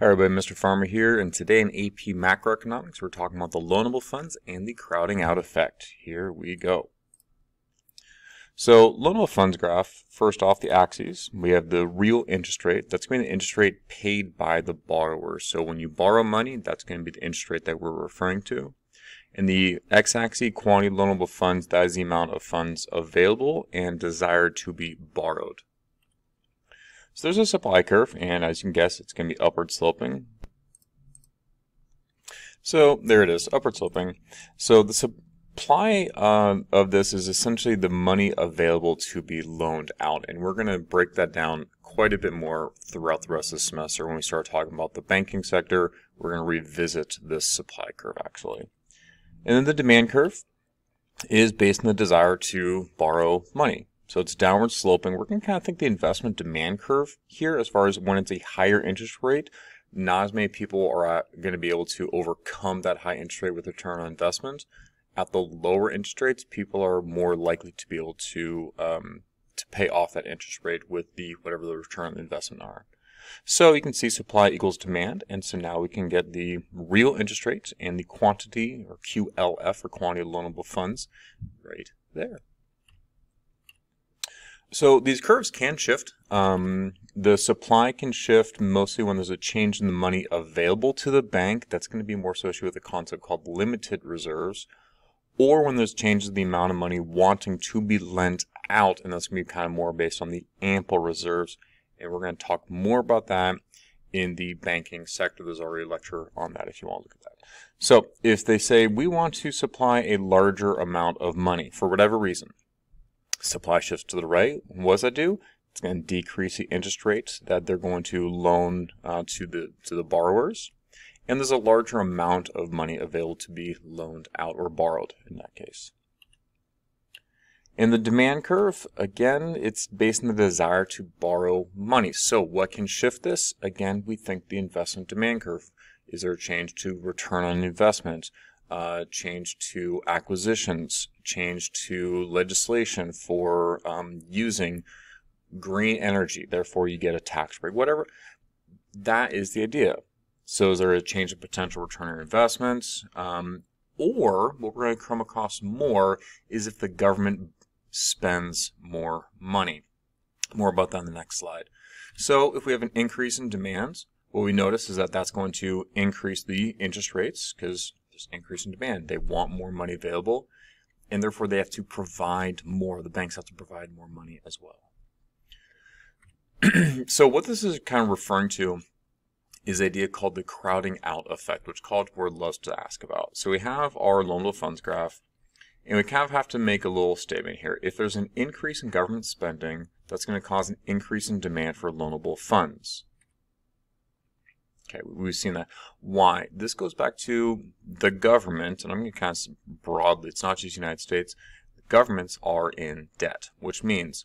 Hi everybody, Mr. Farmer here, and today in AP Macroeconomics we're talking about the loanable funds and the crowding out effect. Here we go. So, loanable funds graph, first off the axes, we have the real interest rate. That's going to be the interest rate paid by the borrower. So when you borrow money, that's going to be the interest rate that we're referring to. And the x-axis, quantity loanable funds, that is the amount of funds available and desired to be borrowed. So there's a supply curve, and as you can guess, it's going to be upward sloping. So there it is, upward sloping. So the supply uh, of this is essentially the money available to be loaned out, and we're going to break that down quite a bit more throughout the rest of the semester. When we start talking about the banking sector, we're going to revisit this supply curve actually. And then the demand curve is based on the desire to borrow money. So it's downward sloping. We're going to kind of think the investment demand curve here as far as when it's a higher interest rate, not as many people are going to be able to overcome that high interest rate with return on investment. At the lower interest rates, people are more likely to be able to um, to pay off that interest rate with the whatever the return on investment are. So you can see supply equals demand, and so now we can get the real interest rates and the quantity, or QLF, or quantity of loanable funds, right there. So these curves can shift. Um, the supply can shift mostly when there's a change in the money available to the bank. That's going to be more associated with a concept called limited reserves. Or when there's changes in the amount of money wanting to be lent out, and that's going to be kind of more based on the ample reserves. And we're going to talk more about that in the banking sector. There's already a lecture on that if you want to look at that. So if they say we want to supply a larger amount of money for whatever reason, Supply shifts to the right. What does that do? It's going to decrease the interest rates that they're going to loan uh, to the to the borrowers, and there's a larger amount of money available to be loaned out or borrowed in that case. In the demand curve, again, it's based on the desire to borrow money. So what can shift this? Again, we think the investment demand curve. Is there a change to return on investment? Uh, change to acquisitions, change to legislation for um, using green energy. Therefore, you get a tax break, whatever. That is the idea. So, is there a change in potential return on investments? Um, or what we're going to come across more is if the government spends more money. More about that on the next slide. So, if we have an increase in demand, what we notice is that that's going to increase the interest rates because just increase in demand. They want more money available, and therefore they have to provide more. The banks have to provide more money as well. so what this is kind of referring to is the idea called the crowding out effect, which College Board loves to ask about. So we have our loanable funds graph, and we kind of have to make a little statement here. If there's an increase in government spending, that's going to cause an increase in demand for loanable funds. Okay, we've seen that. Why? This goes back to the government, and I'm going to of broadly, it's not just the United States. Governments are in debt, which means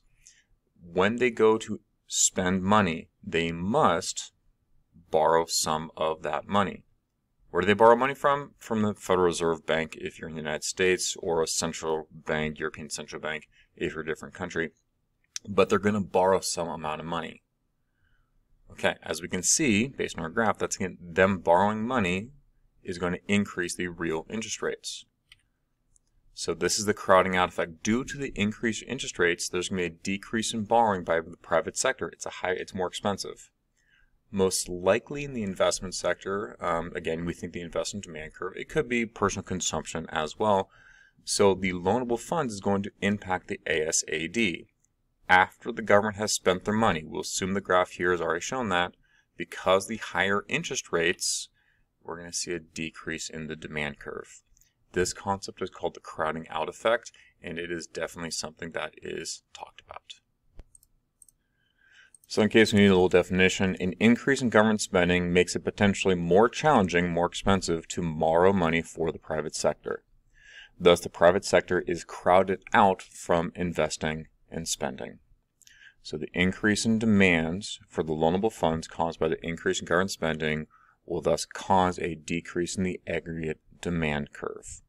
when they go to spend money, they must borrow some of that money. Where do they borrow money from? From the Federal Reserve Bank if you're in the United States, or a central bank, European Central Bank if you're a different country. But they're going to borrow some amount of money. Okay, as we can see, based on our graph, that's again, them borrowing money is going to increase the real interest rates. So this is the crowding out effect. Due to the increased interest rates, there's going to be a decrease in borrowing by the private sector. It's a high, it's more expensive. Most likely in the investment sector, um, again, we think the investment demand curve, it could be personal consumption as well. So the loanable funds is going to impact the ASAD after the government has spent their money. We'll assume the graph here has already shown that. Because the higher interest rates, we're going to see a decrease in the demand curve. This concept is called the crowding out effect, and it is definitely something that is talked about. So in case we need a little definition, an increase in government spending makes it potentially more challenging, more expensive to borrow money for the private sector. Thus, the private sector is crowded out from investing and spending. So the increase in demands for the loanable funds caused by the increase in government spending will thus cause a decrease in the aggregate demand curve.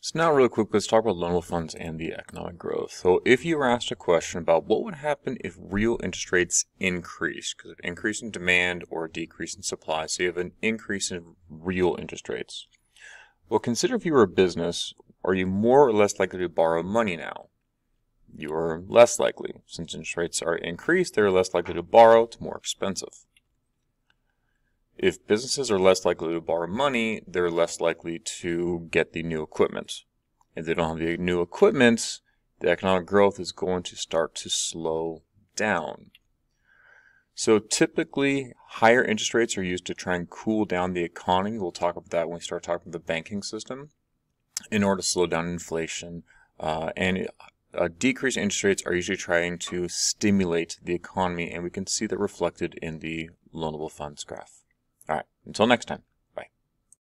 So now real quick, let's talk about loanable funds and the economic growth. So if you were asked a question about what would happen if real interest rates increase, because of increase in demand or a decrease in supply, so you have an increase in real interest rates. Well, consider if you were a business, are you more or less likely to borrow money now? You are less likely. Since interest rates are increased, they're less likely to borrow, it's more expensive. If businesses are less likely to borrow money, they're less likely to get the new equipment. If they don't have the new equipment, the economic growth is going to start to slow down. So typically, higher interest rates are used to try and cool down the economy. We'll talk about that when we start talking about the banking system in order to slow down inflation. Uh, and uh, decreased interest rates are usually trying to stimulate the economy, and we can see that reflected in the loanable funds graph. All right, until next time.